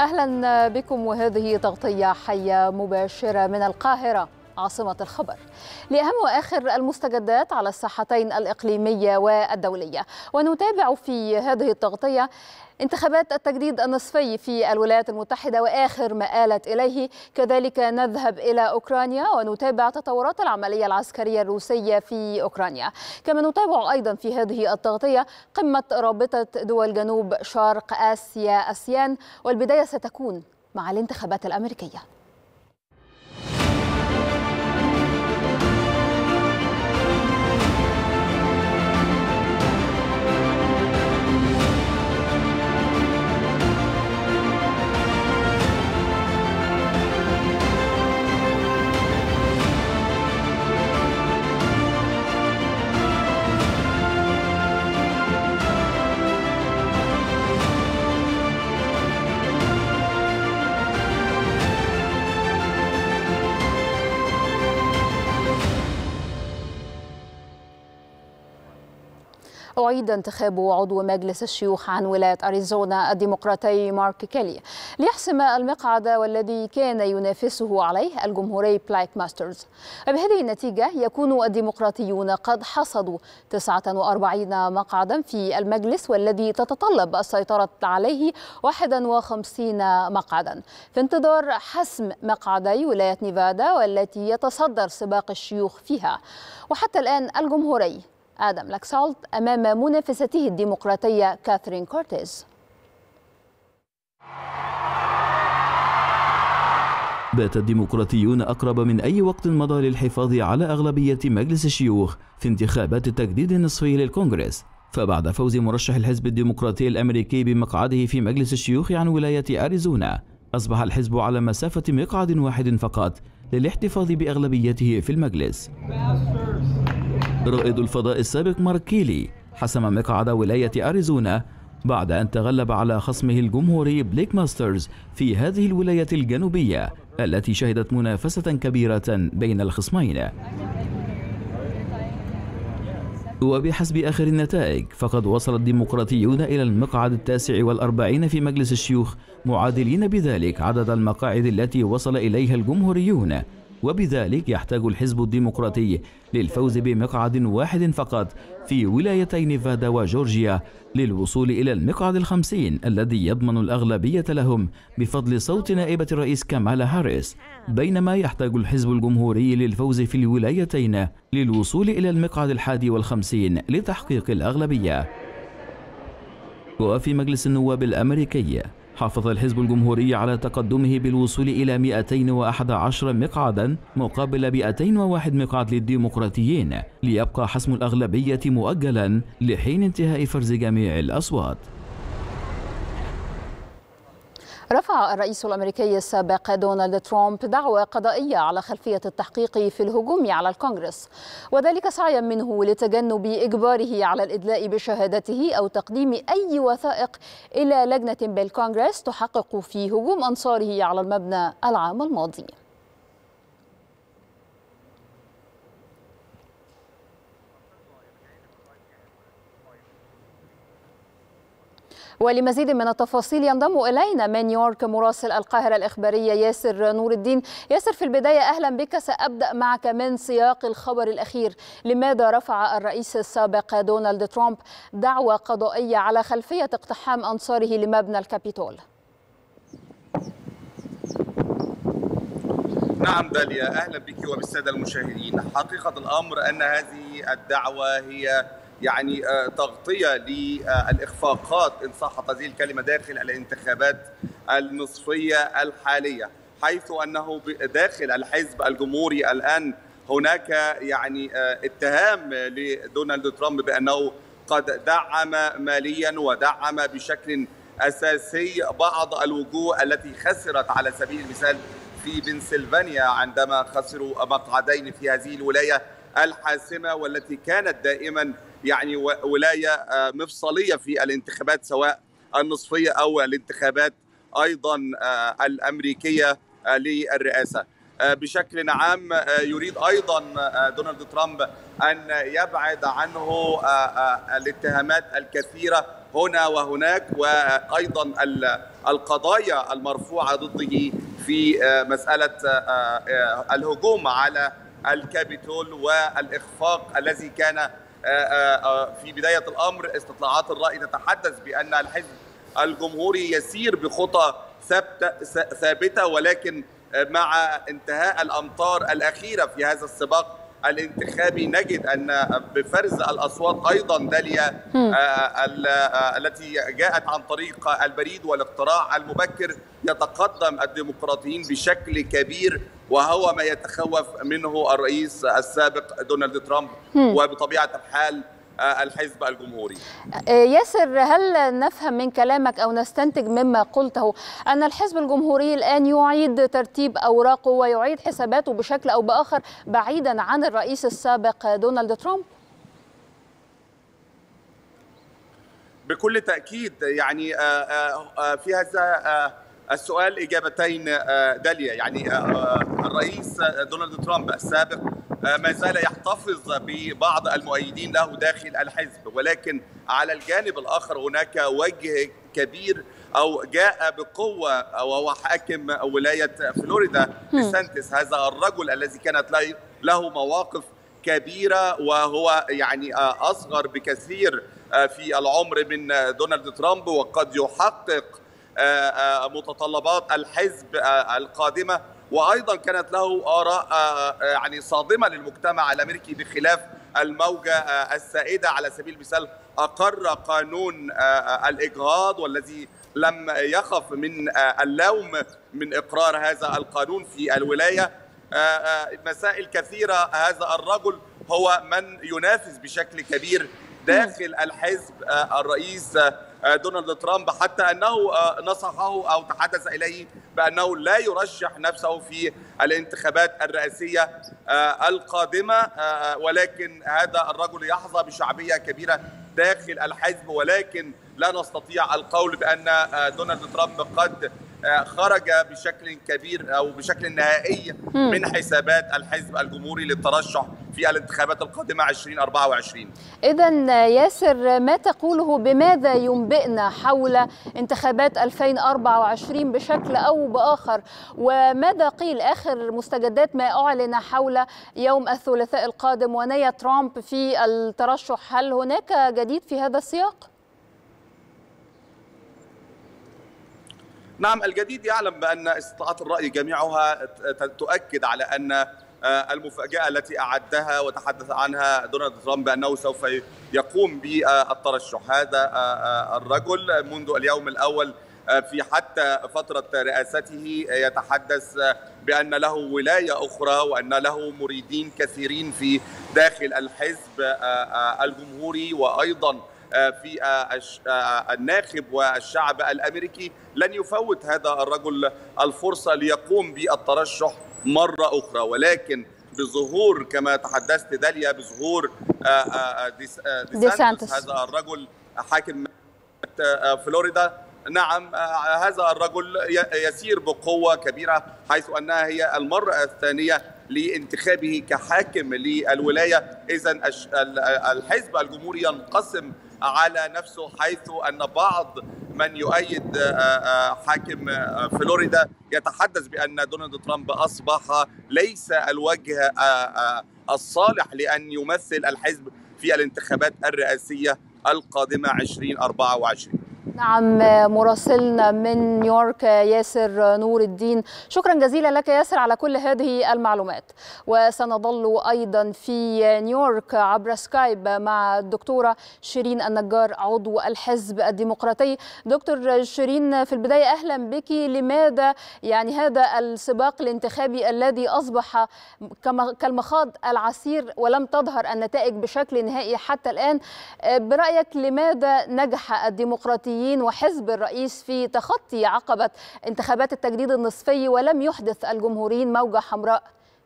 أهلا بكم وهذه تغطية حية مباشرة من القاهرة. عاصمة الخبر. لأهم وآخر المستجدات على الساحتين الإقليمية والدولية. ونتابع في هذه التغطية انتخابات التجديد النصفي في الولايات المتحدة وآخر ما آلت إليه. كذلك نذهب إلى أوكرانيا ونتابع تطورات العملية العسكرية الروسية في أوكرانيا. كما نتابع أيضا في هذه التغطية قمة رابطة دول جنوب شرق آسيا أسيان. والبداية ستكون مع الانتخابات الأمريكية. أعيد انتخاب عضو مجلس الشيوخ عن ولاية أريزونا الديمقراطي مارك كيلي. ليحسم المقعد والذي كان ينافسه عليه الجمهوري بلاك ماسترز. وبهذه النتيجة يكون الديمقراطيون قد حصدوا 49 مقعدا في المجلس والذي تتطلب السيطرة عليه 51 مقعدا. في انتظار حسم مقعدي ولاية نيفادا والتي يتصدر سباق الشيوخ فيها. وحتى الآن الجمهوري آدم لاكسالت أمام منافسته الديمقراطية كاثرين كورتيز. بات الديمقراطيون أقرب من أي وقت مضى للحفاظ على أغلبية مجلس الشيوخ في انتخابات التجديد النصفي للكونغرس. فبعد فوز مرشح الحزب الديمقراطي الأمريكي بمقعده في مجلس الشيوخ عن ولاية أريزونا أصبح الحزب على مسافة مقعد واحد فقط للاحتفاظ بأغلبيته في المجلس. رائد الفضاء السابق مارك كيلي حسم مقعد ولاية أريزونا بعد أن تغلب على خصمه الجمهوري بليك ماسترز في هذه الولاية الجنوبية التي شهدت منافسة كبيرة بين الخصمين. وبحسب آخر النتائج فقد وصل الديمقراطيون إلى المقعد التاسع والأربعين في مجلس الشيوخ معادلين بذلك عدد المقاعد التي وصل إليها الجمهوريون وبذلك يحتاج الحزب الديمقراطي للفوز بمقعد واحد فقط في ولايتي نيفادا وجورجيا للوصول إلى المقعد الخمسين الذي يضمن الأغلبية لهم بفضل صوت نائبة الرئيس كامالا هاريس بينما يحتاج الحزب الجمهوري للفوز في الولايتين للوصول إلى المقعد الحادي والخمسين لتحقيق الأغلبية. وفي مجلس النواب الأمريكي حافظ الحزب الجمهوري على تقدمه بالوصول إلى 211 مقعدا مقابل 201 مقعد للديمقراطيين ليبقى حسم الأغلبية مؤجلا لحين انتهاء فرز جميع الأصوات. رفع الرئيس الأمريكي السابق دونالد ترامب دعوى قضائية على خلفية التحقيق في الهجوم على الكونغرس. وذلك سعيا منه لتجنب إجباره على الإدلاء بشهادته أو تقديم أي وثائق إلى لجنة بالكونغرس تحقق في هجوم أنصاره على المبنى العام الماضي. ولمزيد من التفاصيل ينضم إلينا من نيويورك مراسل القاهرة الإخبارية ياسر نور الدين. ياسر في البداية أهلا بك. سأبدأ معك من سياق الخبر الأخير. لماذا رفع الرئيس السابق دونالد ترامب دعوى قضائية على خلفية اقتحام أنصاره لمبنى الكابيتول؟ نعم داليا أهلا بك وبالسادة المشاهدين. حقيقة الأمر أن هذه الدعوة هي يعني تغطية للإخفاقات إن صحت هذه الكلمة داخل الانتخابات النصفية الحالية حيث أنه داخل الحزب الجمهوري الآن هناك يعني اتهام لدونالد ترامب بأنه قد دعم ماليا ودعم بشكل أساسي بعض الوجوه التي خسرت على سبيل المثال في بنسلفانيا عندما خسروا مقعدين في هذه الولاية الحاسمة والتي كانت دائما يعني ولاية مفصلية في الانتخابات سواء النصفية أو الانتخابات أيضا الأمريكية للرئاسة. بشكل عام يريد أيضا دونالد ترامب أن يبعد عنه الاتهامات الكثيرة هنا وهناك وأيضا القضايا المرفوعة ضده في مسألة الهجوم على الكابيتول والإخفاق الذي كان في بداية الأمر استطلاعات الرأي تتحدث بأن الحزب الجمهوري يسير بخطى ثابتة ولكن مع انتهاء الأمطار الأخيرة في هذا السباق الانتخابي نجد أن بفرز الأصوات أيضا داليا التي جاءت عن طريق البريد والاقتراع المبكر يتقدم الديمقراطيين بشكل كبير. وهو ما يتخوف منه الرئيس السابق دونالد ترامب وبطبيعة الحال الحزب الجمهوري ياسر هل نفهم من كلامك أو نستنتج مما قلته أن الحزب الجمهوري الآن يعيد ترتيب أوراقه ويعيد حساباته بشكل أو بآخر بعيدا عن الرئيس السابق دونالد ترامب؟ بكل تأكيد يعني في هذا السؤال إجابتين دالية يعني الرئيس دونالد ترامب السابق ما زال يحتفظ ببعض المؤيدين له داخل الحزب. ولكن على الجانب الآخر هناك وجه كبير أو جاء بقوة وهو حاكم ولاية فلوريدا ديسانتس هذا الرجل الذي كانت له مواقف كبيرة وهو يعني أصغر بكثير في العمر من دونالد ترامب وقد يحقق متطلبات الحزب القادمة. وأيضا كانت له آراء يعني صادمة للمجتمع الأمريكي بخلاف الموجة السائدة على سبيل المثال أقر قانون الإجهاض والذي لم يخف من اللوم من إقرار هذا القانون في الولاية. مسائل كثيرة. هذا الرجل هو من ينافس بشكل كبير داخل الحزب الرئيس دونالد ترامب حتى أنه نصحه أو تحدث إليه بأنه لا يرشح نفسه في الانتخابات الرئاسية القادمة ولكن هذا الرجل يحظى بشعبية كبيرة داخل الحزب ولكن لا نستطيع القول بأن دونالد ترامب قد خرج بشكل كبير أو بشكل نهائي من حسابات الحزب الجمهوري للترشح في الانتخابات القادمة 2024 اذا ياسر ما تقوله بماذا ينبئنا حول انتخابات 2024 بشكل أو بآخر؟ وماذا قيل آخر مستجدات ما أعلن حول يوم الثلاثاء القادم ونيه ترامب في الترشح؟ هل هناك جديد في هذا السياق؟ نعم الجديد يعلم بأن استطلاعات الرأي جميعها تؤكد على أن المفاجأة التي أعدها وتحدث عنها دونالد ترامب بأنه سوف يقوم بالترشح. هذا الرجل منذ اليوم الأول في حتى فترة رئاسته يتحدث بأن له ولاية أخرى وأن له مريدين كثيرين في داخل الحزب الجمهوري وأيضا في الناخب والشعب الأمريكي لن يفوت هذا الرجل الفرصة ليقوم بالترشح مرة أخرى. ولكن بظهور كما تحدثت داليا بظهور ديس ديسانتس هذا الرجل حاكم فلوريدا. نعم هذا الرجل يسير بقوة كبيرة حيث أنها هي المرة الثانية لانتخابه كحاكم للولاية. اذا الحزب الجمهوري ينقسم على نفسه حيث أن بعض من يؤيد حاكم فلوريدا يتحدث بأن دونالد ترامب أصبح ليس الوجه الصالح لأن يمثل الحزب في الانتخابات الرئاسية القادمة 2024 نعم مراسلنا من نيويورك ياسر نور الدين. شكرا جزيلا لك ياسر على كل هذه المعلومات. وسنظل أيضا في نيويورك عبر سكايب مع الدكتورة شيرين النجار عضو الحزب الديمقراطي. دكتور شيرين في البداية أهلا بك. لماذا يعني هذا السباق الانتخابي الذي أصبح كالمخاض العسير ولم تظهر النتائج بشكل نهائي حتى الآن؟ برأيك لماذا نجح الديمقراطيين الديمقراطيين وحزب الرئيس في تخطي عقبة انتخابات التجديد النصفي ولم يحدث الجمهوريين موجة حمراء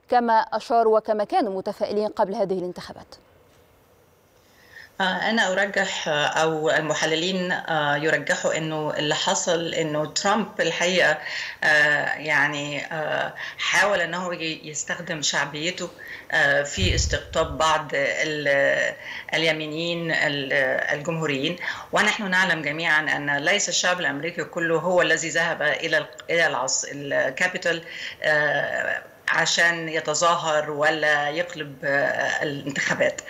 كما أشاروا وكما كانوا متفائلين قبل هذه الانتخابات. أنا أرجح أو المحللين يرجحوا إنه اللي حصل إنه ترامب الحقيقة يعني حاول إنه يستخدم شعبيته في استقطاب بعض اليمينيين الجمهوريين. ونحن نعلم جميعا أن ليس الشعب الأمريكي كله هو الذي ذهب إلى إلى الكابيتال عشان يتظاهر ولا يقلب الانتخابات.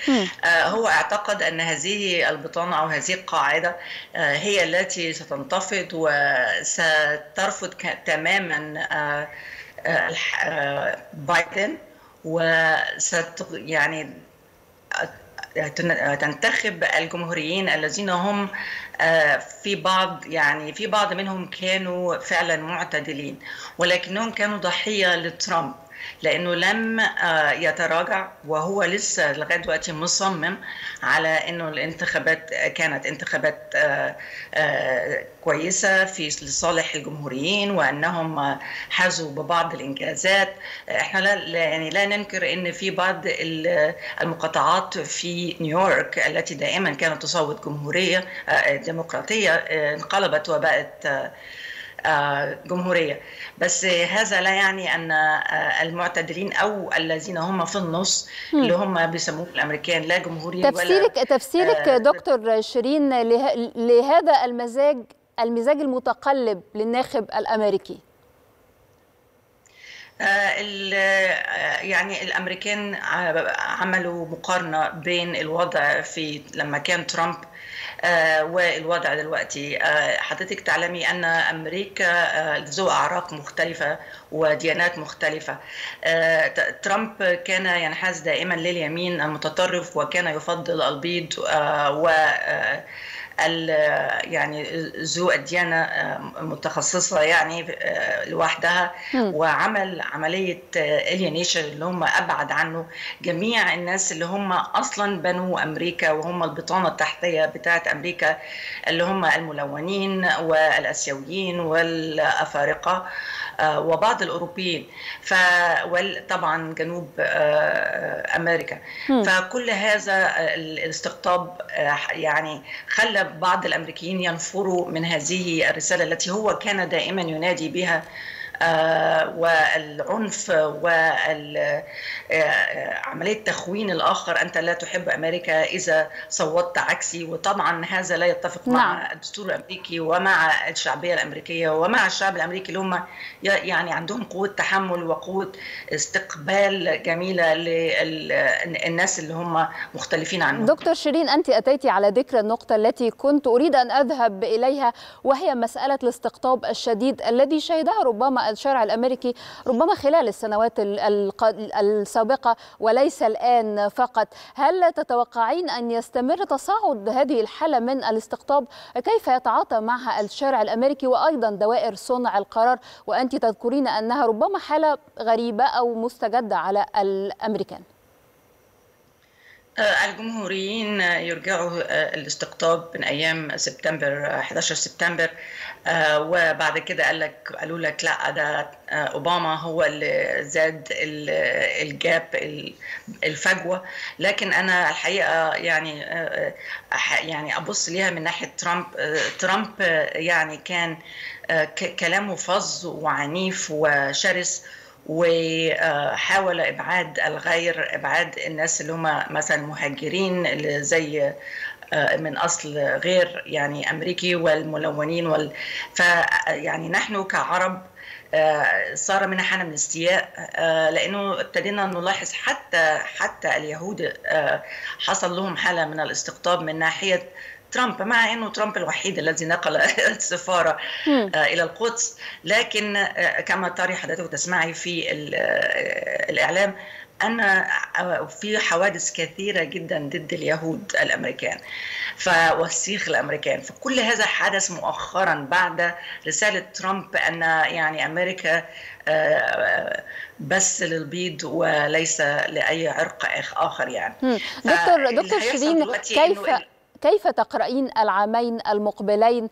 هو اعتقد ان هذه البطانة أو هذه القاعدة هي التي ستنتفض وسترفض تماما بايدن وست يعني تنتخب الجمهوريين الذين هم في بعض يعني في بعض منهم كانوا فعلا معتدلين ولكنهم كانوا ضحية لترامب. لأنه لم يتراجع وهو لسه لغاية دلوقتي مصمم على إنه الانتخابات كانت انتخابات كويسة في لصالح الجمهوريين وأنهم حازوا ببعض الإنجازات. إحنا لا يعني لا ننكر إن في بعض المقاطعات في نيويورك التي دائما كانت تصوت جمهورية ديمقراطية انقلبت وبقت جمهورية. بس هذا لا يعني أن المعتدلين أو الذين هم في النص اللي هم بيسموه الأمريكان لا جمهوريين تفسيرك ولا تفسيرك دكتور شيرين لهذا المزاج المزاج المتقلب للناخب الأمريكي. يعني الأمريكان عملوا مقارنة بين الوضع في لما كان ترامب آه والوضع دلوقتي. آه حضرتك تعلمي أن أمريكا آه ذو أعراق مختلفة وديانات مختلفة. ترامب كان ينحاز دائما لليمين المتطرف وكان يفضل البيض و يعني ذو الديانة متخصصة يعني لوحدها وعمل عملية الينيشن اللي هم أبعد عنه جميع الناس اللي هم أصلا بنوا أمريكا وهم البطانة التحتية بتاعت أمريكا اللي هم الملونين والأسيويين والأفارقة. وبعض الأوروبيين ف طبعا جنوب أمريكا م. فكل هذا الاستقطاب يعني خلى بعض الأمريكيين ينفروا من هذه الرسالة التي هو كان دائما ينادي بها آه والعنف وعملية تخوين الآخر أنت لا تحب أمريكا إذا صوتت عكسي وطبعا هذا لا يتفق نعم. مع الدستور الأمريكي ومع الشعبية الأمريكية ومع الشعب الأمريكي اللي هم يعني عندهم قوة تحمل وقوة استقبال جميلة للناس اللي هم مختلفين عنهم دكتور شيرين أنت أتيت على ذكر النقطة التي كنت أريد أن أذهب إليها وهي مسألة الاستقطاب الشديد الذي شهدها ربما الشارع الأمريكي ربما خلال السنوات السابقة وليس الآن فقط. هل تتوقعين أن يستمر تصاعد هذه الحالة من الاستقطاب؟ كيف يتعاطى معها الشارع الأمريكي وأيضا دوائر صنع القرار؟ وأنت تذكرين أنها ربما حالة غريبة أو مستجدة على الأمريكان. الجمهوريين يرجعوا الاستقطاب من أيام سبتمبر 11 سبتمبر وبعد كده قال لك قالوا لك لا ده أوباما هو اللي زاد الجاب الفجوة. لكن أنا الحقيقة يعني يعني أبص ليها من ناحية ترامب ترامب يعني كان كلامه فظ وعنيف وشرس وحاول إبعاد الغير إبعاد الناس اللي هم مثلا مهاجرين اللي زي من أصل غير يعني أمريكي والملونين وال ف يعني نحن كعرب صار منها حاله من الاستياء لأنه ابتدينا نلاحظ حتى حتى اليهود حصل لهم حالة من الاستقطاب من ناحية ترامب مع إنه ترامب الوحيد الذي نقل السفارة إلى القدس. لكن كما ترى حضرتك تسمعي في الإعلام ان في حوادث كثيرة جدا ضد اليهود الأمريكان فوسيخ الأمريكان. فكل هذا حدث مؤخرا بعد رسالة ترامب أن يعني أمريكا بس للبيض وليس لأي عرق آخر يعني. دكتور دكتور شيرين كيف كيف تقرأين العامين المقبلين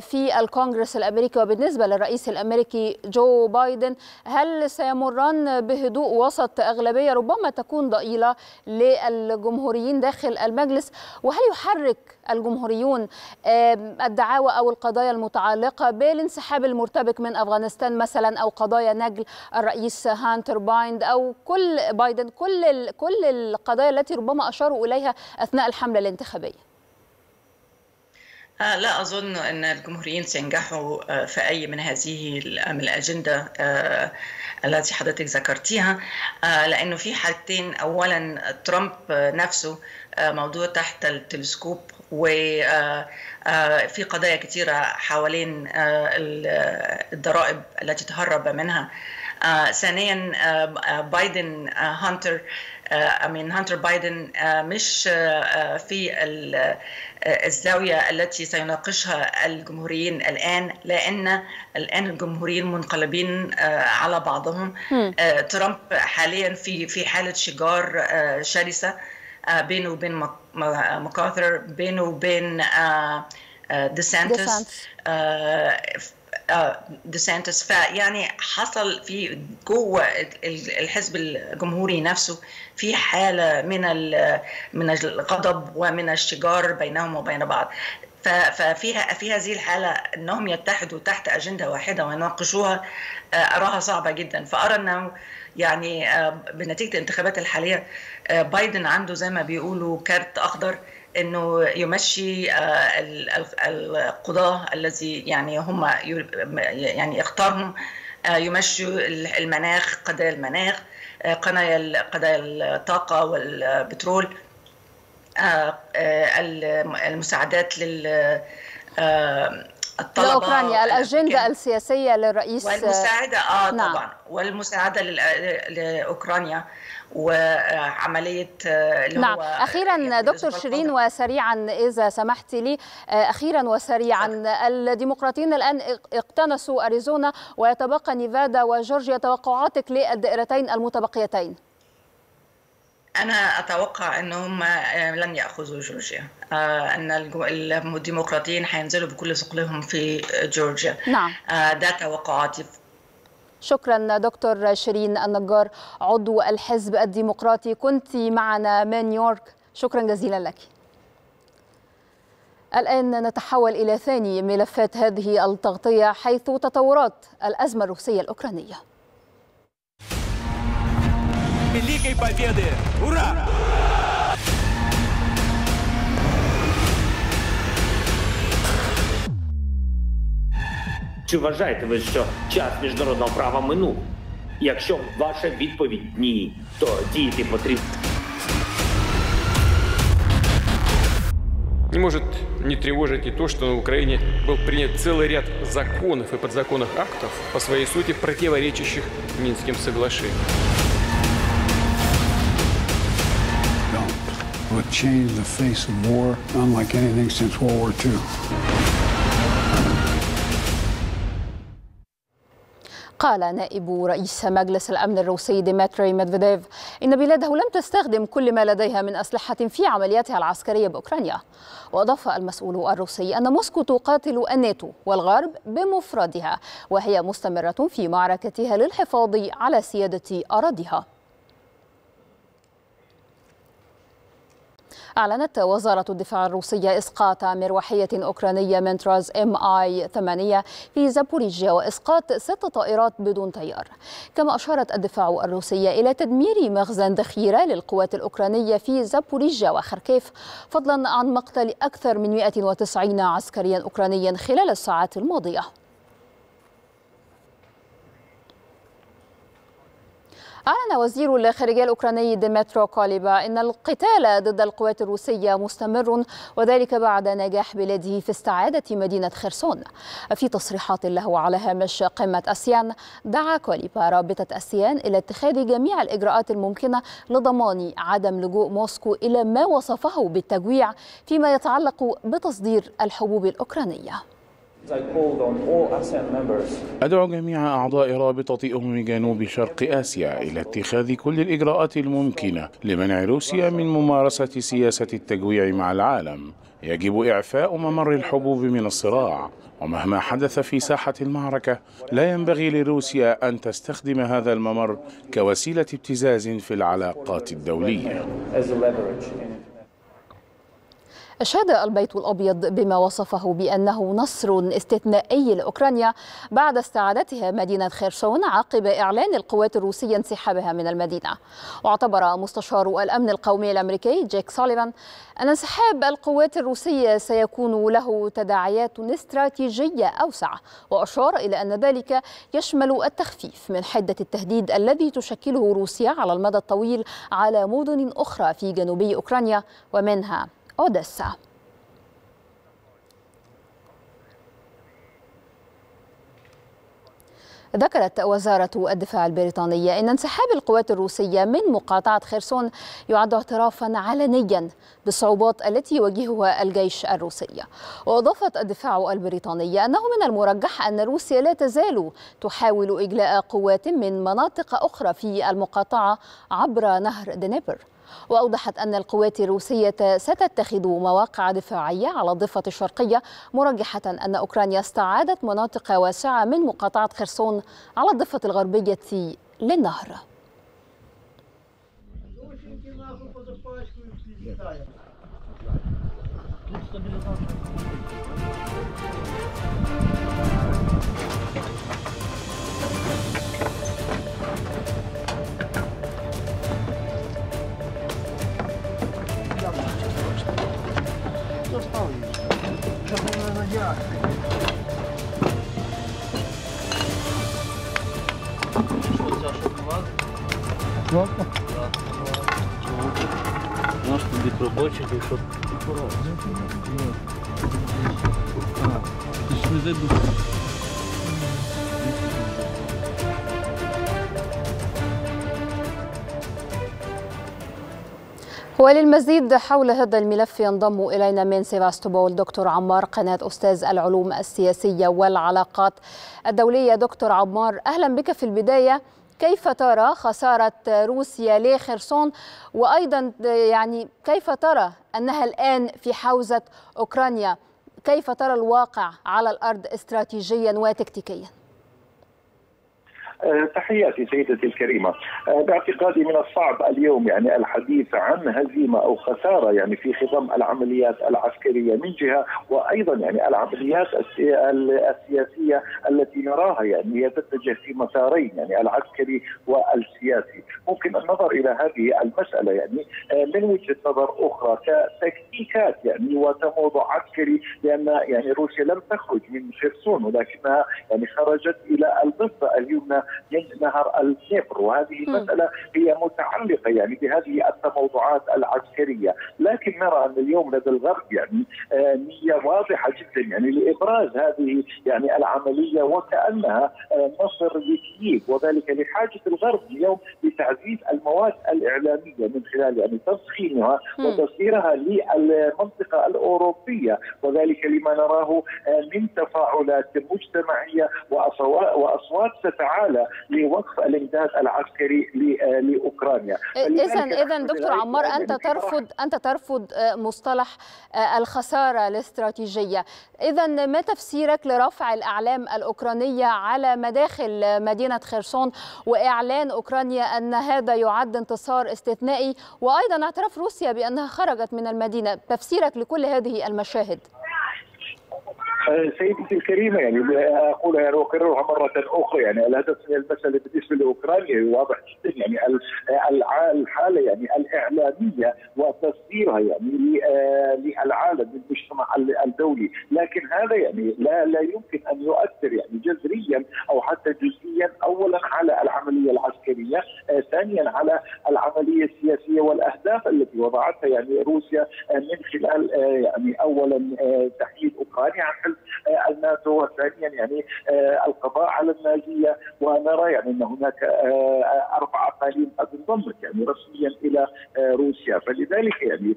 في الكونغرس الأمريكي؟ وبالنسبة للرئيس الأمريكي جو بايدن هل سيمران بهدوء وسط أغلبية ربما تكون ضئيلة للجمهوريين داخل المجلس؟ وهل يحرك الجمهوريون الدعاوى أو القضايا المتعلقة بالانسحاب المرتبك من أفغانستان مثلا أو قضايا نجل الرئيس هانتر بايدن أو كل بايدن كل كل القضايا التي ربما أشاروا إليها أثناء الحملة الانتخابية؟ آه لا أظن أن الجمهوريين سينجحوا في أي من هذه الأجندة آه التي حضرتك ذكرتيها. آه لأنه في حاجتين أولا ترامب نفسه موضوع تحت التلسكوب وفي قضايا كثيرة حوالين الضرائب التي تهرب منها. ثانيا بايدن هانتر من هانتر بايدن مش في الزاوية التي سيناقشها الجمهوريين الآن لأن الآن الجمهوريين منقلبين على بعضهم. ترامب حاليا في في حالة شجار شرسة بينه وبين ماكارثي بينه وبين ديسانتس. ديسانتس. فيعني حصل في جوه الحزب الجمهوري نفسه في حالة من من الغضب ومن الشجار بينهم وبين بعض. ففيها في هذه الحالة إنهم يتحدوا تحت أجندة واحدة ويناقشوها أراها صعبة جدا. فأرى إنه يعني بنتيجة الانتخابات الحالية بايدن عنده زي ما بيقولوا كارت أخضر. إنه يمشي القضاة الذي يعني هم يعني اختارهم يمشوا المناخ قضايا المناخ قضايا قضايا الطاقة والبترول المساعدات لل الطلبة لأوكرانيا الأجندة السياسية للرئيس والمساعدة آه نعم. طبعا. والمساعدة لأوكرانيا وعملية اللي نعم. هو أخيرا دكتور شيرين وسريعا إذا سمحت لي أخيرا وسريعا. الديمقراطيين الآن اقتنصوا أريزونا ويتبقى نيفادا وجورجيا. توقعاتك للدائرتين المتبقيتين؟ أنا أتوقع أن هم لن يأخذوا جورجيا. أن الديمقراطيين حينزلوا بكل ثقلهم في جورجيا. نعم. ده توقعاتي. شكرا دكتور شيرين النجار عضو الحزب الديمقراطي. كنت معنا من نيويورك. شكرا جزيلا لك. الآن نتحول إلى ثاني ملفات هذه التغطية حيث تطورات الأزمة الروسية الأوكرانية. Великой Победы! Ура! Чи вважаєте ви, що час міжнародного права минув? Якщо ваша відповідь ні, то діяти потрібно. Не может не тревожить и то, что на Украине был принят целый ряд законов и подзаконных актов, по своей сути противоречащих Минским соглашениям. Would change the face of war unlike anything since World War II. قال نائب رئيس مجلس الأمن الروسي ديمتري ميدفيديف إن بلاده لم تستخدم كل ما لديها من أسلحة في عملياتها العسكرية بأوكرانيا وأضاف المسؤول الروسي أن موسكو تقاتل الناتو والغرب بمفردها وهي مستمرة في معركتها للحفاظ على سيادة أراضيها أعلنت وزارة الدفاع الروسية إسقاط مروحية أوكرانية من طراز إم آي 8 في زابوريجيا وإسقاط ست طائرات بدون طيار كما أشارت الدفاع الروسية إلى تدمير مخزن ذخيرة للقوات الأوكرانية في زابوريجيا وخركيف فضلا عن مقتل أكثر من 190 عسكريا أوكرانيا خلال الساعات الماضية. أعلن وزير الخارجية الأوكراني ديمترو كوليبا أن القتال ضد القوات الروسية مستمر وذلك بعد نجاح بلاده في استعادة مدينة خرسون. في تصريحات له على هامش قمة أسيان دعا كوليبا رابطة أسيان إلى اتخاذ جميع الإجراءات الممكنة لضمان عدم لجوء موسكو إلى ما وصفه بالتجويع فيما يتعلق بتصدير الحبوب الأوكرانية. أدعو جميع أعضاء رابطة أمم جنوب شرق آسيا إلى اتخاذ كل الإجراءات الممكنة لمنع روسيا من ممارسة سياسة التجويع مع العالم. يجب إعفاء ممر الحبوب من الصراع ومهما حدث في ساحة المعركة لا ينبغي لروسيا أن تستخدم هذا الممر كوسيلة ابتزاز في العلاقات الدولية. أشاد البيت الأبيض بما وصفه بأنه نصر استثنائي لأوكرانيا بعد استعادتها مدينة خيرسون عقب إعلان القوات الروسية انسحابها من المدينة. واعتبر مستشار الأمن القومي الأمريكي جيك سوليفان أن انسحاب القوات الروسية سيكون له تداعيات استراتيجية أوسع وأشار إلى أن ذلك يشمل التخفيف من حدة التهديد الذي تشكله روسيا على المدى الطويل على مدن أخرى في جنوبي أوكرانيا ومنها. أوديسا ذكرت وزارة الدفاع البريطانية أن انسحاب القوات الروسية من مقاطعة خرسون يعد اعترافا علنيا بالصعوبات التي يواجهها الجيش الروسي. وأضافت الدفاع البريطانية أنه من المرجح أن روسيا لا تزال تحاول إجلاء قوات من مناطق أخرى في المقاطعة عبر نهر دنيبر. وأوضحت أن القوات الروسية ستتخذ مواقع دفاعية على الضفة الشرقية مرجحة أن أوكرانيا استعادت مناطق واسعة من مقاطعة خرسون على الضفة الغربية للنهر وللمزيد حول هذا الملف ينضم إلينا من سيفاستوبول دكتور عمار قناة أستاذ العلوم السياسية والعلاقات الدولية. دكتور عمار أهلا بك في البداية. كيف ترى خسارة روسيا لخرسون؟ وأيضا يعني كيف ترى أنها الآن في حوزة أوكرانيا؟ كيف ترى الواقع على الأرض استراتيجيا وتكتيكيا؟ تحياتي سيدتي الكريمة. باعتقادي من الصعب اليوم يعني الحديث عن هزيمة أو خسارة يعني في خضم العمليات العسكرية من جهة وأيضا يعني العمليات السياسية التي نراها يعني هي تتجه في مسارين يعني العسكري والسياسي. ممكن النظر إلى هذه المسألة يعني من وجهة نظر أخرى كتكتيكات يعني وتموضع عسكري لأن يعني روسيا لم تخرج من خرسون ولكنها يعني خرجت إلى الضفة اليمنى من نهر الدنيبر وهذه المسألة هي متعلقة يعني بهذه التموضعات العسكرية، لكن نرى أن اليوم لدى الغرب يعني نية واضحة جدا يعني لإبراز هذه يعني العملية وكأنها نصر لكييف. وذلك لحاجة الغرب اليوم لتعزيز المواد الإعلامية من خلال يعني تسخينها وتصديرها للمنطقة الأوروبية. وذلك لما نراه من تفاعلات مجتمعية وأصوات تتعالى لوقف الامداد العسكري لأوكرانيا. اذا اذا دكتور عمار أنت ترفض أنت ترفض مصطلح الخسارة الاستراتيجية. اذا ما تفسيرك لرفع الإعلام الأوكرانية على مداخل مدينة خرسون وإعلان أوكرانيا أن هذا يعد انتصار استثنائي؟ وأيضا اعتراف روسيا بأنها خرجت من المدينة. تفسيرك لكل هذه المشاهد. سيدتي الكريمة يعني اقولها يعني واكررها مرة أخرى يعني الهدف من المسألة بالنسبة لأوكرانيا واضح جدا يعني الحالة يعني الإعلامية وتصديرها يعني للعالم للمجتمع الدولي، لكن هذا يعني لا لا يمكن أن يؤثر يعني جذريا أو حتى جزئيا اولا على العملية العسكرية، ثانيا على العملية السياسية والأهداف التي وضعتها يعني روسيا من خلال يعني اولا تحييد أوكرانيا عن حلف الناتو وثانيا يعني القضاء على النازيه ونرى يعني أن هناك أربع أقاليم قد انضمت يعني رسميا إلى روسيا. فلذلك يعني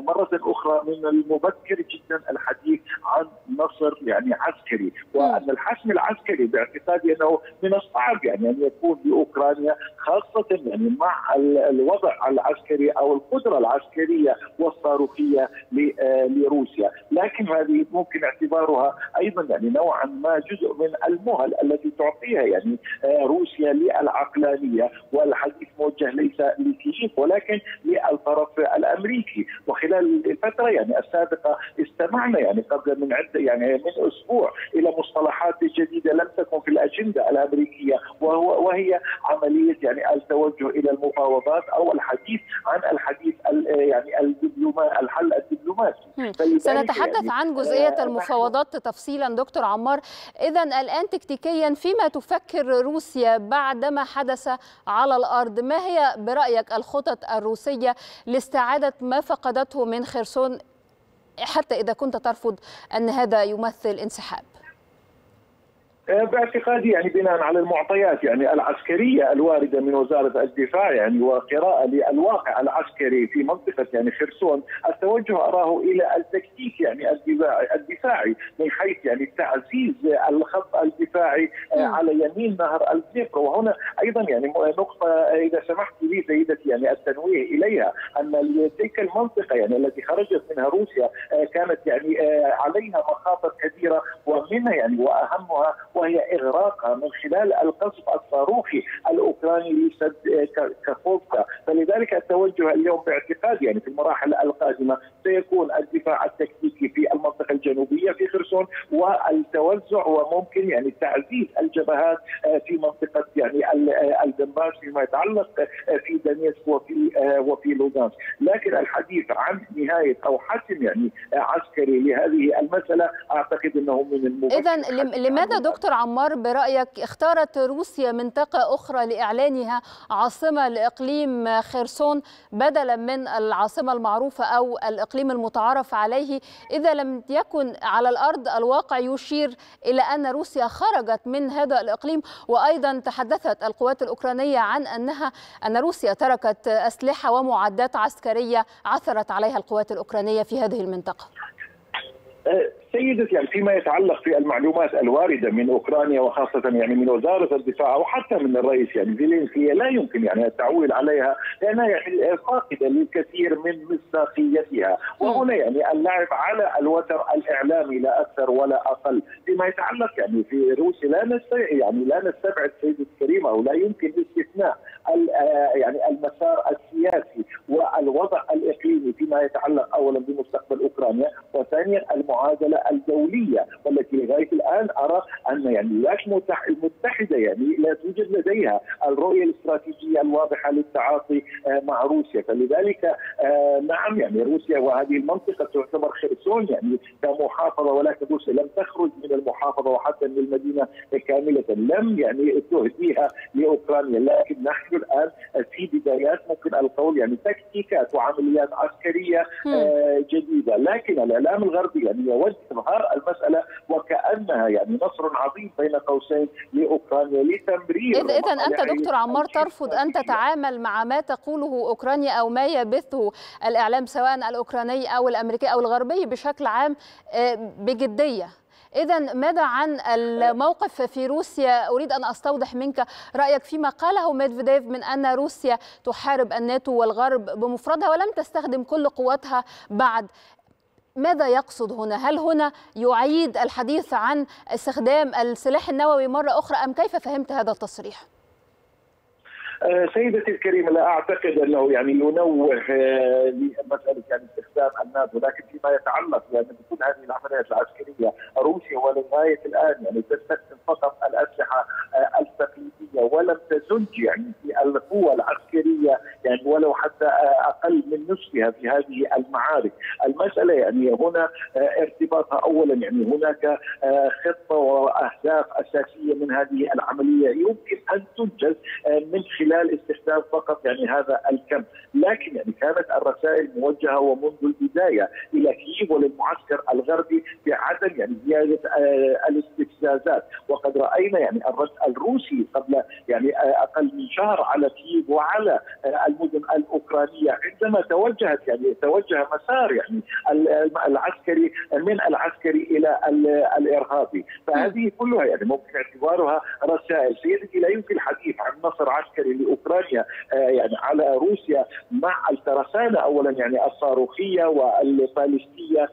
مرة أخرى من المبكر جدا الحديث عن نصر يعني عسكري. وأن الحسم العسكري باعتقادي أنه من الصعب يعني أن يكون بأوكرانيا خاصة يعني مع الوضع العسكري أو القدرة العسكرية والصاروخية لروسيا، لكن هذه ممكن اعتبارها أيضا يعني نوعا ما جزء من المهل التي تعطيها يعني روسيا للعقلانية والحديث موجه ليس لكييف ولكن للطرف الأمريكي. وخلال الفترة يعني السابقة استمعنا يعني قبل من عده يعني من أسبوع إلى مصطلحات جديدة لم تكن في الأجندة الأمريكية وهو وهي عملية يعني التوجه إلى المفاوضات أو الحديث عن الحديث يعني الدبلوماسي الحل الدبلوماسي. سنتحدث يعني عن جزئية المفاوضات تفصيلا دكتور عمار. اذا الان تكتيكيا فيما تفكر روسيا بعدما حدث على الأرض ما هي برأيك الخطط الروسية لاستعادة ما فقدته من خرسون؟ حتى إذا كنت ترفض أن هذا يمثل انسحاب. باعتقادي يعني بناء على المعطيات يعني العسكرية الواردة من وزارة الدفاع يعني وقراءة للواقع العسكري في منطقة يعني خرسون التوجه أراه إلى التكتيك يعني الدفاعي من حيث يعني تعزيز الخط الدفاعي على يمين نهر الدنيبر وهنا أيضا يعني نقطة إذا سمحت لي سيدتي يعني التنويه إليها أن تلك المنطقة يعني التي خرجت منها روسيا كانت يعني عليها مخاطر كبيرة ومنها يعني وأهمها وهي إغراقها من خلال القصف الصاروخي الأوكراني لسد كاخوفكا. فلذلك التوجه اليوم باعتقادي يعني في المراحل القادمة سيكون الدفاع التكتيكي في المنطقة الجنوبية في خرسون والتوزع وممكن يعني تعزيز الجبهات في منطقة يعني الدنباس فيما يتعلق في دانيسك وفي وفي لوغانسك. لكن الحديث عن نهاية أو حسم يعني عسكري لهذه المسألة أعتقد إنه من المبكر اذا لماذا دكتور عمار برأيك اختارت روسيا منطقة أخرى لإعلانها عاصمة لاقليم خرسون بدلا من العاصمة المعروفة أو الإقليم المتعارف عليه؟ إذا لم يكن على الأرض الواقع يشير إلى أن روسيا خرجت من هذا الإقليم. وأيضا تحدثت القوات الأوكرانية عن أنها أن روسيا تركت أسلحة ومعدات عسكرية عثرت عليها القوات الأوكرانية في هذه المنطقة. سيدتي يعني فيما يتعلق في المعلومات الواردة من أوكرانيا وخاصة يعني من وزارة الدفاع وحتى من الرئيس يعني زيلينسكي لا يمكن يعني التعويل عليها لأنها يعني فاقدة للكثير من مصداقيتها. وهنا يعني اللعب على الوتر الإعلامي لا أكثر ولا أقل. فيما يتعلق يعني في روسيا لا نستطيع يعني لا نستبعد سيدتي الكريمه ولا يمكن استثناء يعني المسار السياسي والوضع الإقليمي فيما يتعلق اولا بمستقبل أوكرانيا وثانيا المعادلة الدولية والتي لغاية الآن أرى أن يعني الولايات المتحده يعني لا توجد لديها. الرؤية الاستراتيجية الواضحة للتعاطي مع روسيا. فلذلك نعم يعني روسيا وهذه المنطقة تعتبر خرسون يعني كمحافظة ولكن روسيا لم تخرج من المحافظة وحتى من المدينة كاملة لم يعني تهديها لأوكرانيا. لكن نحن الآن في بدايات ممكن القول يعني تكتيكات وعمليات عسكرية جديدة. لكن الإعلام الغربي يعني يود إظهار المسألة وكأنها يعني نصر عظيم بين قوسين لأوكرانيا لتمرير اذا اذا أنت دكتور عمار ترفض أن تتعامل مع ما تقوله أوكرانيا أو ما يبثه الإعلام سواء الأوكراني أو الأمريكي أو الغربي بشكل عام بجدية. إذا ماذا عن الموقف في روسيا؟ أريد أن أستوضح منك رأيك فيما قاله ميدفيديف من أن روسيا تحارب الناتو والغرب بمفردها ولم تستخدم كل قوتها بعد ماذا يقصد هنا؟ هل هنا يعيد الحديث عن استخدام السلاح النووي مرة أخرى أم كيف فهمت هذا التصريح؟ سيدتي الكريمة لا أعتقد أنه يعني ينوه لمسألة يعني استخدام الناتو لكن فيما يتعلق يعني بكل هذه العمليات العسكرية روسيا ولغاية الآن يعني تستخدم فقط الأسلحة التقليدية ولم تزج يعني في القوه العسكرية يعني ولو حتى أقل من نصفها في هذه المعارك، المسألة يعني هنا ارتباطها اولا يعني هناك خطة وأهداف أساسية من هذه العملية. يمكن أن تنجز من خلال استخدام فقط يعني هذا الكم، لكن يعني كانت الرسائل موجهة ومنذ البداية إلى كييف وللمعسكر الغربي بعدم يعني زيادة الاستفزازات. وقد رأينا يعني الرد الروسي قبل يعني أقل من شهر على كييف وعلى المدن الأوكرانية عندما توجهت يعني توجه مسار يعني العسكري من العسكري إلى الإرهابي. فهذه كلها يعني ممكن اعتبارها رسائل. سيدتي لا يمكن الحديث عن نصر عسكري لأوكرانيا يعني على روسيا مع الترسانة اولا يعني الصاروخية والبالستيه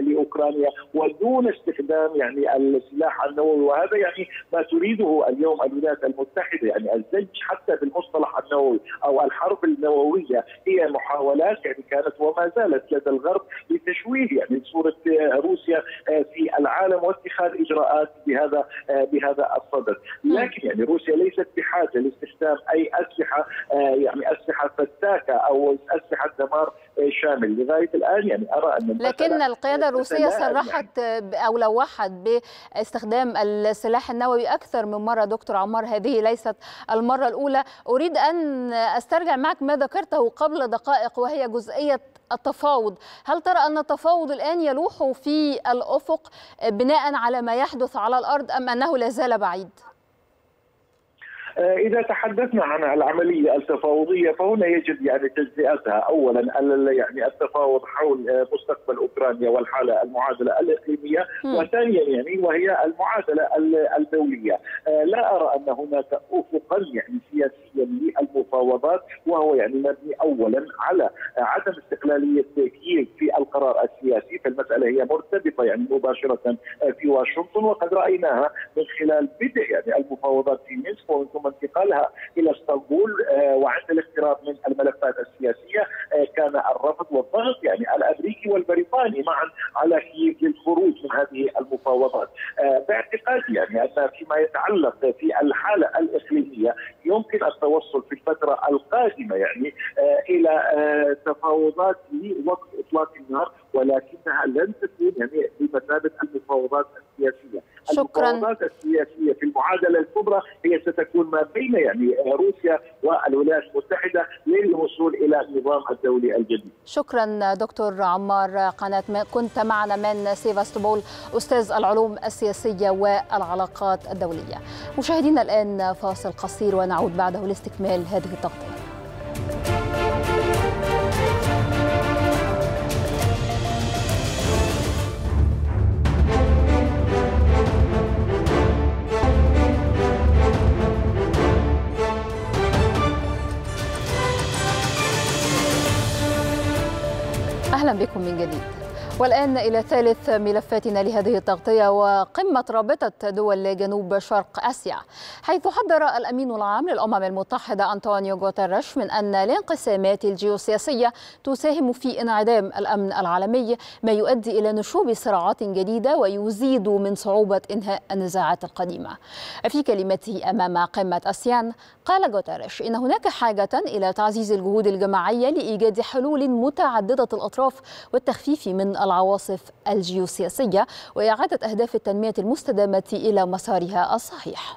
لأوكرانيا ودون استخدام يعني السلاح النووي. وهذا يعني ما تريده اليوم الولايات المتحدة يعني الزج حتى بالمصطلح النووي أو الحرب النووية هي محاولات يعني كانت وما زالت لدى الغرب لتشويه يعني صورة روسيا في العالم واتخاذ إجراءات بهذا بهذا الصدد، لكن يعني روسيا ليست بحاجة لاستخدام أي أسلحة يعني أسلحة فتاكة أو أسلحة دمار شامل لغاية الآن يعني أرى أن لكن القيادة الروسية صرحت أو لوحت باستخدام السلاح النووي أكثر من مرة. دكتور عمار هذه ليست المرة الأولى. أريد أن أسترجع معك ما ذكرته قبل دقائق وهي جزئية التفاوض. هل ترى أن التفاوض الآن يلوح في الأفق بناء على ما يحدث على الأرض أم أنه لا زال بعيد؟ إذا تحدثنا عن العملية التفاوضية فهنا يجب يعني تجزئتها. اولا يعني التفاوض حول مستقبل أوكرانيا والحالة المعادلة الإقليمية. وثانيا يعني وهي المعادلة الدولية. لا أرى أن هناك افقا يعني سياسيا للمفاوضات وهو يعني مبني اولا على عدم استقلالية كييف في القرار السياسي. فالمسألة هي مرتبطة يعني مباشرة في واشنطن وقد رأيناها من خلال بدء يعني المفاوضات في مينسك ومن ثم انتقالها إلى اسطنبول وعند الاقتراب من الملفات السياسية كان الرفض والضغط يعني الأمريكي والبريطاني معا على كييف للخروج من هذه المفاوضات. باعتقادي يعني أن فيما يتعلق في الحالة الإقليمية يمكن التوصل في الفترة القادمة يعني إلى تفاوضات لوقف إطلاق النار ولكنها لن تكون يعني بمثابه المفاوضات السياسية. شكرا المفاوضات السياسية في المعادلة الكبرى هي ستكون ما بين يعني روسيا والولايات المتحدة للوصول إلى النظام الدولي الجديد. شكرا دكتور عمار قناة كنت معنا من سيفاستوبول أستاذ العلوم السياسية والعلاقات الدولية. مشاهدينا الآن فاصل قصير ونعود بعده لاستكمال هذه التغطية. أهلا بكم من جديد. والآن إلى ثالث ملفاتنا لهذه التغطية وقمة رابطة دول جنوب شرق آسيا حيث حذر الأمين العام للأمم المتحدة أنطونيو غوتيريش من أن الانقسامات الجيوسياسية تساهم في انعدام الأمن العالمي ما يؤدي إلى نشوب صراعات جديدة ويزيد من صعوبة إنهاء النزاعات القديمة. في كلمته أمام قمة آسيان قال غوتيريش إن هناك حاجة إلى تعزيز الجهود الجماعية لإيجاد حلول متعددة الأطراف والتخفيف من العواصف الجيوسياسية وإعادة أهداف التنمية المستدامة إلى مسارها الصحيح.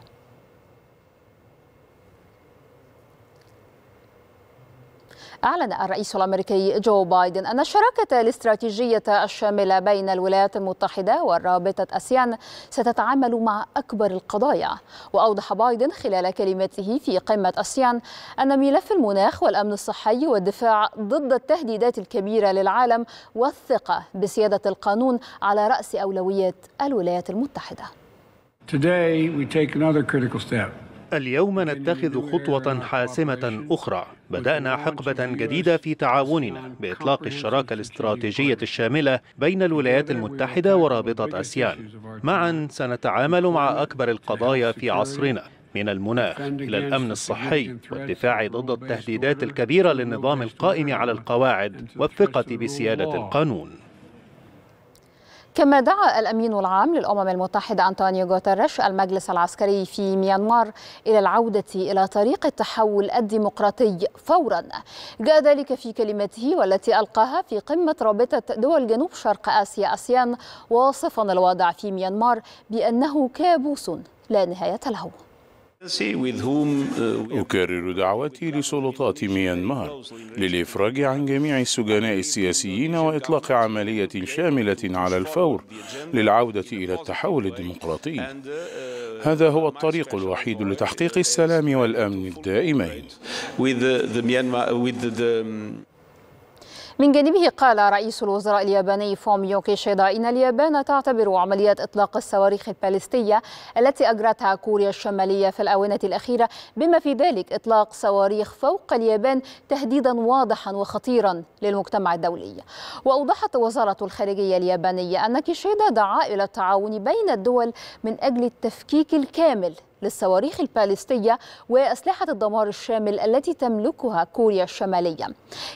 أعلن الرئيس الأمريكي جو بايدن أن الشراكة الاستراتيجية الشاملة بين الولايات المتحدة ورابطة أسيان ستتعامل مع أكبر القضايا وأوضح بايدن خلال كلمته في قمة أسيان أن ملف المناخ والأمن الصحي والدفاع ضد التهديدات الكبيرة للعالم والثقة بسيادة القانون على رأس أولويات الولايات المتحدة Today we take another critical step. اليوم نتخذ خطوة حاسمة أخرى. بدأنا حقبة جديدة في تعاوننا بإطلاق الشراكة الاستراتيجية الشاملة بين الولايات المتحدة ورابطة أسيان. معا سنتعامل مع أكبر القضايا في عصرنا من المناخ إلى الأمن الصحي والدفاع ضد التهديدات الكبيرة للنظام القائم على القواعد والثقة بسيادة القانون. كما دعا الأمين العام للأمم المتحدة أنطونيو غوتيريش المجلس العسكري في ميانمار إلى العودة إلى طريق التحول الديمقراطي فورا. جاء ذلك في كلمته والتي ألقاها في قمة رابطة دول جنوب شرق آسيا أسيان واصفا الوضع في ميانمار بأنه كابوس لا نهاية له. أكرر دعوتي لسلطات ميانمار للإفراج عن جميع السجناء السياسيين وإطلاق عملية شاملة على الفور للعودة إلى التحول الديمقراطي. هذا هو الطريق الوحيد لتحقيق السلام والأمن الدائمين. من جانبه قال رئيس الوزراء الياباني فوميو كيشيدا إن اليابان تعتبر عمليات إطلاق الصواريخ البالستية التي أجرتها كوريا الشمالية في الآونة الأخيرة بما في ذلك إطلاق صواريخ فوق اليابان تهديدا واضحا وخطيرا للمجتمع الدولي. وأوضحت وزارة الخارجية اليابانية أن كيشيدا دعا إلى التعاون بين الدول من أجل التفكيك الكامل للصواريخ البالستية وأسلحة الدمار الشامل التي تملكها كوريا الشمالية.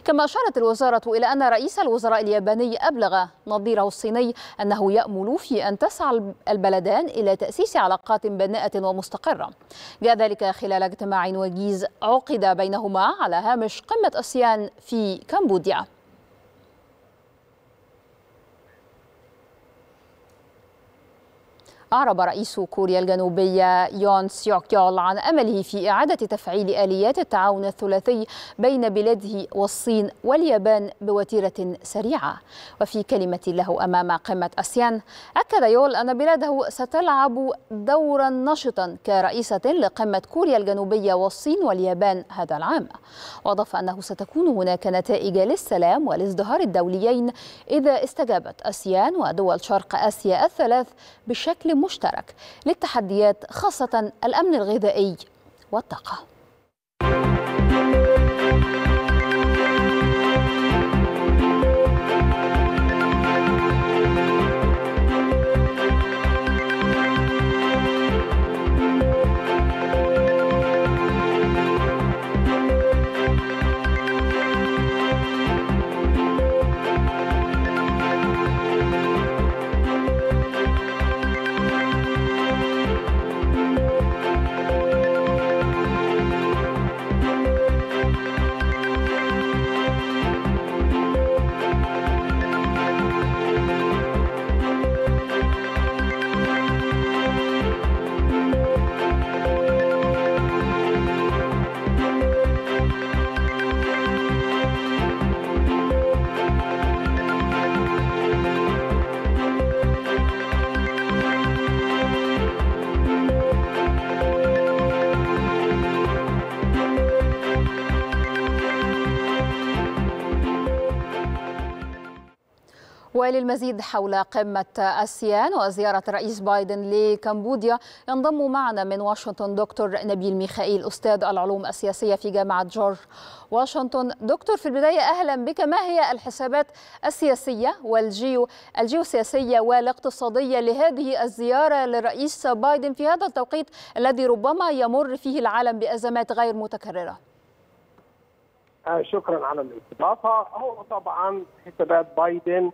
كما أشارت الوزارة إلى أن رئيس الوزراء الياباني أبلغ نظيره الصيني أنه يأمل في أن تسعى البلدان إلى تأسيس علاقات بناءة ومستقرة. جاء ذلك خلال اجتماع وجيز عقد بينهما على هامش قمة أسيان في كمبوديا. أعرب رئيس كوريا الجنوبية يون سيوك يول عن أمله في إعادة تفعيل آليات التعاون الثلاثي بين بلاده والصين واليابان بوتيرة سريعة. وفي كلمة له أمام قمة أسيان أكد يول أن بلاده ستلعب دورا نشطا كرئيسة لقمة كوريا الجنوبية والصين واليابان هذا العام. وأضاف أنه ستكون هناك نتائج للسلام والازدهار الدوليين إذا استجابت أسيان ودول شرق آسيا الثلاث بشكل مشترك للتحديات خاصة الأمن الغذائي والطاقة. وللمزيد حول قمة أسيان وزيارة الرئيس بايدن لكمبوديا. ينضم معنا من واشنطن دكتور نبيل ميخائيل أستاذ العلوم السياسية في جامعة جورج واشنطن. دكتور في البداية أهلا بك. ما هي الحسابات السياسية والجيو الجيوسياسية والاقتصادية لهذه الزيارة للرئيس بايدن في هذا التوقيت الذي ربما يمر فيه العالم بأزمات غير متكررة؟ شكرا على الاستضافة. هو طبعا حسابات بايدن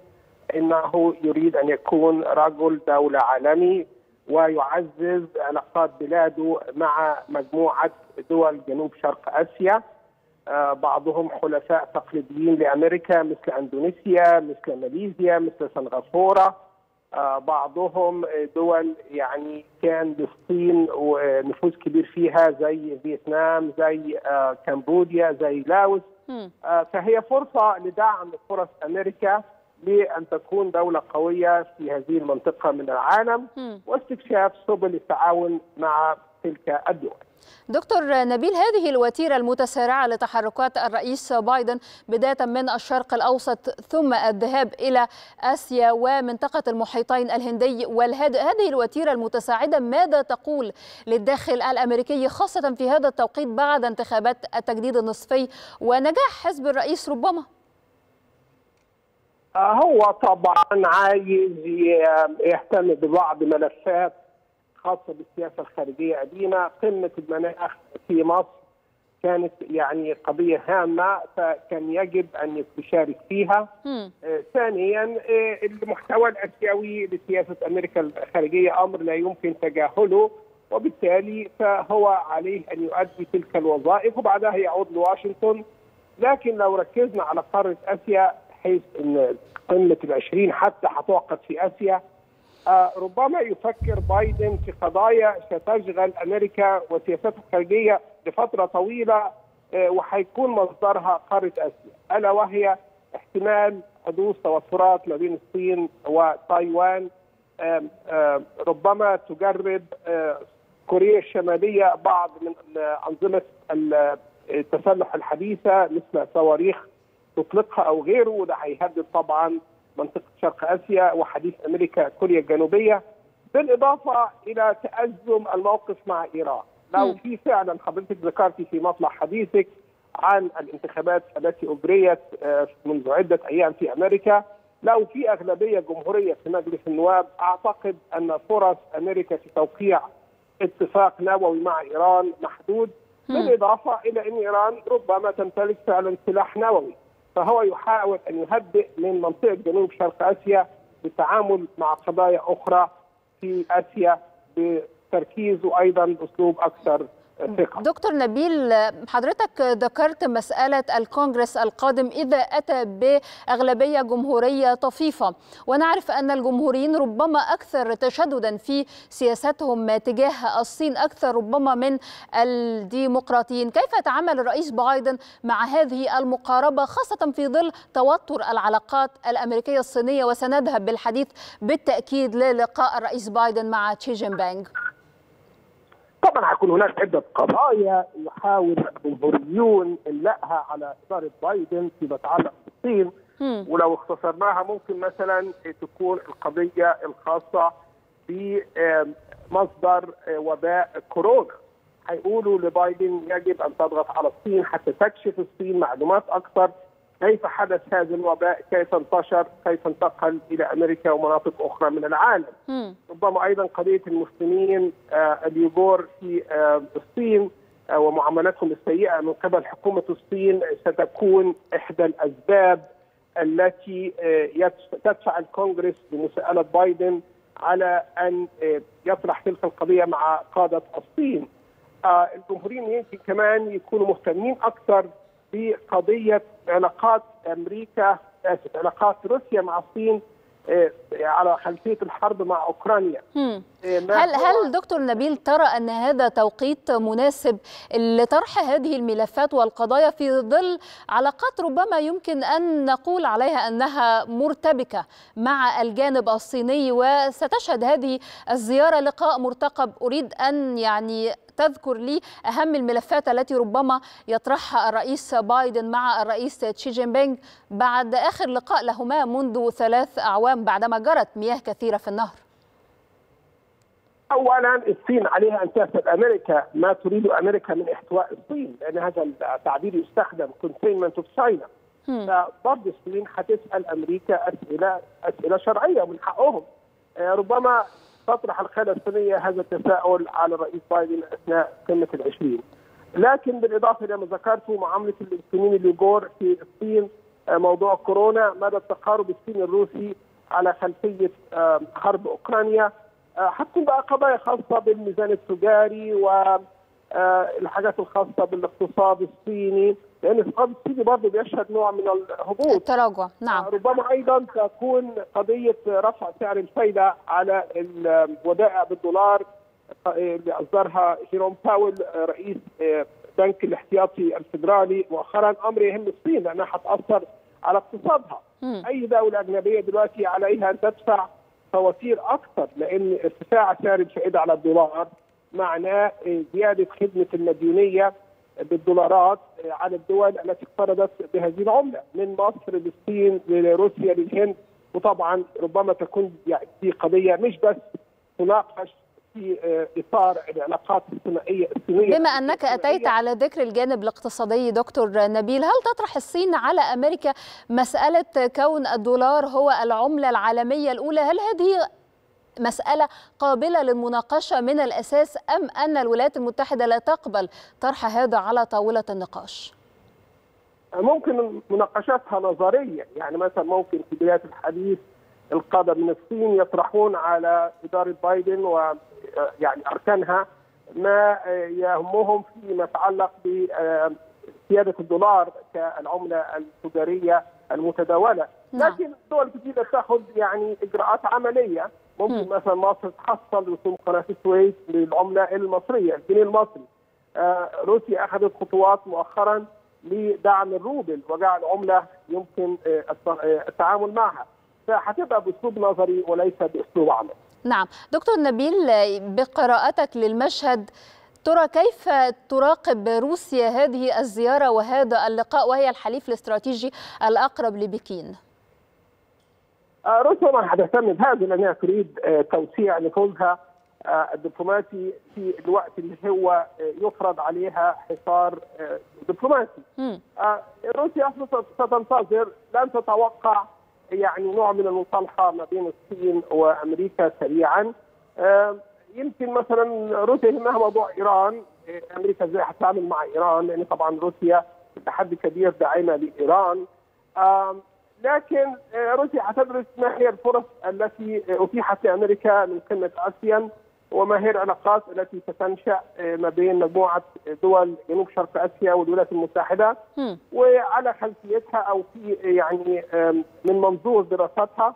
إنه يريد أن يكون رجل دولة عالمي ويعزز علاقات بلاده مع مجموعة دول جنوب شرق آسيا. بعضهم حلفاء تقليديين لأمريكا مثل أندونيسيا مثل ماليزيا مثل سنغافورة. بعضهم دول يعني كان للصين ونفوذ كبير فيها زي فيتنام زي كمبوديا زي لاوس. فهي فرصة لدعم فرص أمريكا. لأن تكون دولة قوية في هذه المنطقة من العالم واستكشاف سبل التعاون مع تلك الدول. دكتور نبيل هذه الوتيرة المتسارعة لتحركات الرئيس بايدن بداية من الشرق الأوسط ثم الذهاب إلى آسيا ومنطقة المحيطين الهندي والهادئ هذه الوتيرة المتساعدة ماذا تقول للداخل الأمريكي خاصة في هذا التوقيت بعد انتخابات التجديد النصفي ونجاح حزب الرئيس ربما؟ هو طبعا عايز يهتم ببعض ملفات خاصة بالسياسة الخارجية. قديمه قمة المناخ في مصر كانت يعني قضية هامة فكان يجب أن يشارك فيها. آه، ثانيا آه، المحتوى الآسيوي لسياسة أمريكا الخارجية أمر لا يمكن تجاهله وبالتالي فهو عليه أن يؤدي تلك الوظائف وبعدها يعود لواشنطن. لكن لو ركزنا على قارة آسيا حيث إن قمة العشرين حتى هتعقد في آسيا آه، ربما يفكر بايدن في قضايا ستشغل أمريكا وسياسته الخارجية لفترة طويلة آه، وهيكون مصدرها قاره آسيا. ألا وهي احتمال حدوث توترات ما بين الصين وتايوان ربما تجرب آه، كوريا الشمالية بعض من أنظمة ال- التسلح الحديثة مثل صواريخ تطلقها أو غيره وده هيهدد طبعا منطقة شرق آسيا وحديث أمريكا كوريا الجنوبية بالإضافة إلى تأزم الموقف مع إيران. لو في فعلا حضرتك ذكرتي في مطلع حديثك عن الانتخابات التي أجريت آه، منذ عدة أيام في أمريكا لو في أغلبية جمهورية في مجلس النواب أعتقد أن فرص أمريكا في توقيع اتفاق نووي مع إيران محدود بالإضافة إلى إن إيران ربما تمتلك فعلا سلاح نووي. فهو يحاول أن يهدئ من منطقة جنوب شرق آسيا بالتعامل مع قضايا أخرى في آسيا بتركيزه أيضا بأسلوب أكثر ثقة. دكتور نبيل حضرتك ذكرت مسألة الكونغرس القادم إذا أتى بأغلبية جمهورية طفيفة. ونعرف أن الجمهوريين ربما أكثر تشددا في سياستهم تجاه الصين أكثر ربما من الديمقراطيين. كيف يتعامل الرئيس بايدن مع هذه المقاربة خاصة في ظل توتر العلاقات الأمريكية الصينية؟ وسنذهب بالحديث بالتأكيد للقاء الرئيس بايدن مع تشي جين بانغ طبعا هيكون هناك عدة قضايا يحاول الجمهوريون املائها على إدارة بايدن فيما يتعلق بالصين. ولو اختصرناها ممكن مثلا تكون القضية الخاصة بمصدر وباء كورونا. هيقولوا لبايدن يجب أن تضغط على الصين حتى تكشف الصين معلومات أكثر كيف حدث هذا الوباء؟ كيف انتشر؟ كيف انتقل إلى أمريكا ومناطق أخرى من العالم؟ ربما أيضا قضية المسلمين آه اليوغور في آه الصين آه ومعاملتهم السيئة من قبل حكومة الصين ستكون إحدى الأسباب التي تدفع الكونغرس بمساءلة بايدن على أن يطرح تلك القضية مع قادة الصين. الجمهوريين يمكن كمان يكونوا مهتمين أكثر بقضيه علاقات أمريكا اسف علاقات روسيا مع الصين على خلفية الحرب مع أوكرانيا. هل هل دكتور نبيل ترى أن هذا توقيت مناسب لطرح هذه الملفات والقضايا في ظل علاقات ربما يمكن أن نقول عليها أنها مرتبكة مع الجانب الصيني وستشهد هذه الزيارة لقاء مرتقب أريد أن يعني تذكر لي أهم الملفات التي ربما يطرحها الرئيس بايدن مع الرئيس تشي جين بينغ بعد آخر لقاء لهما منذ ثلاث أعوام بعدما جرت مياه كثيرة في النهر. اولا الصين عليها أن تسال أمريكا ما تريد أمريكا من إحتواء الصين لأن هذا التعبير يستخدم containment of China. فبرضه الصين هتسال أمريكا أسئلة أسئلة شرعية من حقهم. ربما تطرح القياده الصينيه هذا التساؤل على الرئيس بايدن أثناء قمة العشرين. لكن بالإضافة إلى ما ذكرته معاملة الصينيين اليوغور في الصين موضوع كورونا مدى التقارب الصيني الروسي على خلفية حرب أوكرانيا حتكون بقى قضايا خاصة بالميزان التجاري والحاجات الخاصة بالاقتصاد الصيني لأن الاقتصاد الصيني برضه بيشهد نوع من الهبوط. التراجع نعم. ربما أيضا تكون قضية رفع سعر الفايدة على الودائع بالدولار اللي أصدرها جيروم باول رئيس بنك الاحتياطي الفدرالي مؤخرا أمر يهم الصين لأنها هتاثر على اقتصادها. م. أي دولة أجنبية دلوقتي عليها ان تدفع فواتير أكثر لأن ارتفاع سعر الفائدة على الدولار معناه زيادة خدمة المديونية بالدولارات على الدول التي اقترضت بهذه العملة من مصر للصين لروسيا للهند وطبعا ربما تكون يعني دي قضية مش بس تناقش في إطار العلاقات الثنائيه الصينية. بما أنك أتيت على ذكر الجانب الاقتصادي دكتور نبيل هل تطرح الصين على أمريكا مسألة كون الدولار هو العملة العالمية الأولى؟ هل هذه مسألة قابلة للمناقشة من الأساس أم أن الولايات المتحدة لا تقبل طرح هذا على طاولة النقاش؟ ممكن مناقشتها نظريا. يعني مثلا ممكن في بداية الحديث القادة من الصين يطرحون على إدارة بايدن ويعني أركانها ما يهمهم فيما يتعلق بسيادة الدولار كالعملة التجارية المتداولة. لكن دول كثيرة تأخذ يعني إجراءات عملية. ممكن مثلا مصر تحصل رسوم قناة السويس للعملة المصرية الجنيه المصري آه روسيا أخذت خطوات مؤخرا لدعم الروبل وجعل عملة يمكن التعامل معها فهتبقى بأسلوب نظري وليس بأسلوب عملي. نعم، دكتور نبيل بقراءتك للمشهد ترى كيف تراقب روسيا هذه الزيارة وهذا اللقاء وهي الحليف الاستراتيجي الأقرب لبكين؟ روسيا ما هتهتم بهذا لأنها تريد توسيع نفوذها الدبلوماسي في الوقت اللي هو يفرض عليها حصار دبلوماسي. روسيا ستنتظر لن تتوقع يعني نوع من المصالحة ما بين الصين وأمريكا سريعا. يمكن مثلا روسيا يهمها موضوع إيران، أمريكا إزاي هتتعامل مع إيران لأن طبعا روسيا تحدي كبير داعمة لإيران. لكن روسيا هتدرس ما هي الفرص التي أتيحت لأمريكا من قمة اسيان وما هي العلاقات التي ستنشأ ما بين مجموعة دول جنوب شرق آسيا والولايات المتحدة. وعلى خلفيتها أو في يعني من منظور دراستها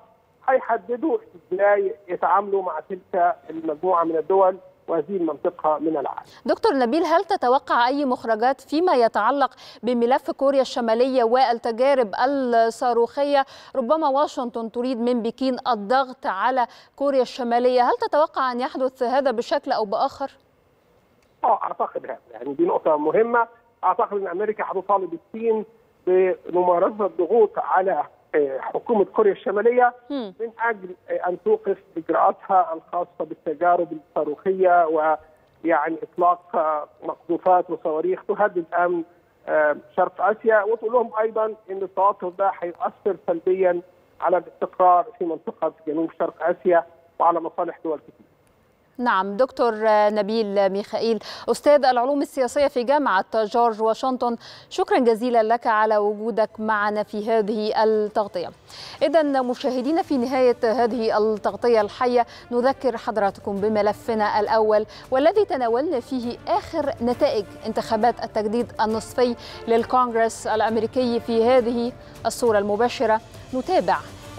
هيحددوا إزاي يتعاملوا مع تلك المجموعة من الدول وهذه المنطقة من العالم. دكتور نبيل هل تتوقع أي مخرجات فيما يتعلق بملف كوريا الشمالية والتجارب الصاروخية ربما واشنطن تريد من بكين الضغط على كوريا الشمالية هل تتوقع أن يحدث هذا بشكل أو بآخر؟ آه أعتقد هذا يعني دي نقطة مهمة أعتقد أن أمريكا هتطالب الصين بممارسة الضغوط على حكومة كوريا الشمالية من أجل أن توقف إجراءاتها الخاصة بالتجارب الصاروخية ويعني إطلاق مقذوفات وصواريخ تهدد أمن شرق آسيا وتقول لهم أيضا إن التوتر ده هيؤثر سلبيا على الاستقرار في منطقة جنوب شرق آسيا وعلى مصالح دول كثيرة. نعم دكتور نبيل ميخائيل أستاذ العلوم السياسية في جامعة جورج واشنطن شكرا جزيلا لك على وجودك معنا في هذه التغطية. إذا مشاهدينا في نهاية هذه التغطية الحية نذكر حضراتكم بملفنا الأول والذي تناولنا فيه آخر نتائج انتخابات التجديد النصفي للكونغرس الأمريكي في هذه الصورة المباشرة. نتابع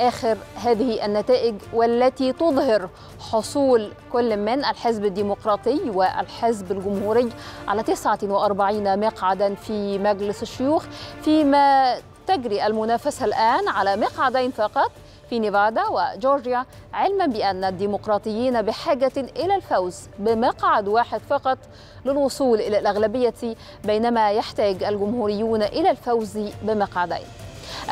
آخر هذه النتائج والتي تظهر حصول كل من الحزب الديمقراطي والحزب الجمهوري على 49 مقعدا في مجلس الشيوخ فيما تجري المنافسة الآن على مقعدين فقط في نيفادا وجورجيا علما بأن الديمقراطيين بحاجة إلى الفوز بمقعد واحد فقط للوصول إلى الأغلبية بينما يحتاج الجمهوريون إلى الفوز بمقعدين.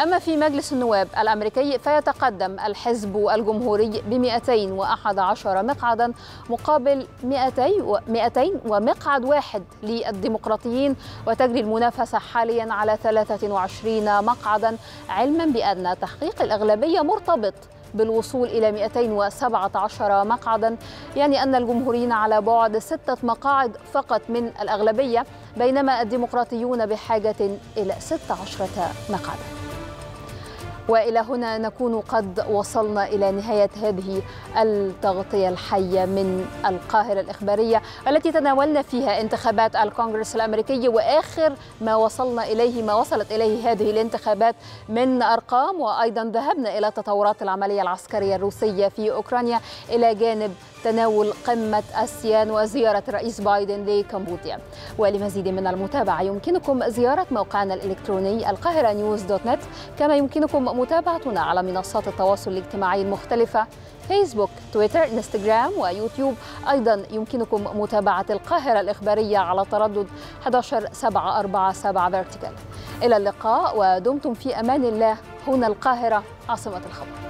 أما في مجلس النواب الأمريكي فيتقدم الحزب الجمهوري ب 211 مقعدا مقابل 200 200 ومقعد واحد للديمقراطيين وتجري المنافسة حاليا على 23 مقعدا علما بأن تحقيق الأغلبية مرتبط بالوصول إلى 217 مقعدا يعني أن الجمهوريين على بعد ستة مقاعد فقط من الأغلبية بينما الديمقراطيون بحاجة إلى 16 مقعدا. وإلى هنا نكون قد وصلنا إلى نهاية هذه التغطية الحية من القاهرة الإخبارية التي تناولنا فيها انتخابات الكونغرس الأمريكي وآخر ما وصلنا إليه ما وصلت إليه هذه الانتخابات من أرقام. وأيضا ذهبنا إلى تطورات العملية العسكرية الروسية في أوكرانيا إلى جانب تناول قمة أسيان وزيارة الرئيس بايدن لكمبوديا. ولمزيد من المتابعة يمكنكم زيارة موقعنا الإلكتروني القاهرة نيوز دوت نت. كما يمكنكم متابعتنا على منصات التواصل الاجتماعي المختلفة فيسبوك تويتر إنستغرام ويوتيوب. أيضا يمكنكم متابعة القاهرة الإخبارية على تردد 11747 فيرتيكال إلى اللقاء ودمتم في أمان الله. هنا القاهرة عاصمة الخبر.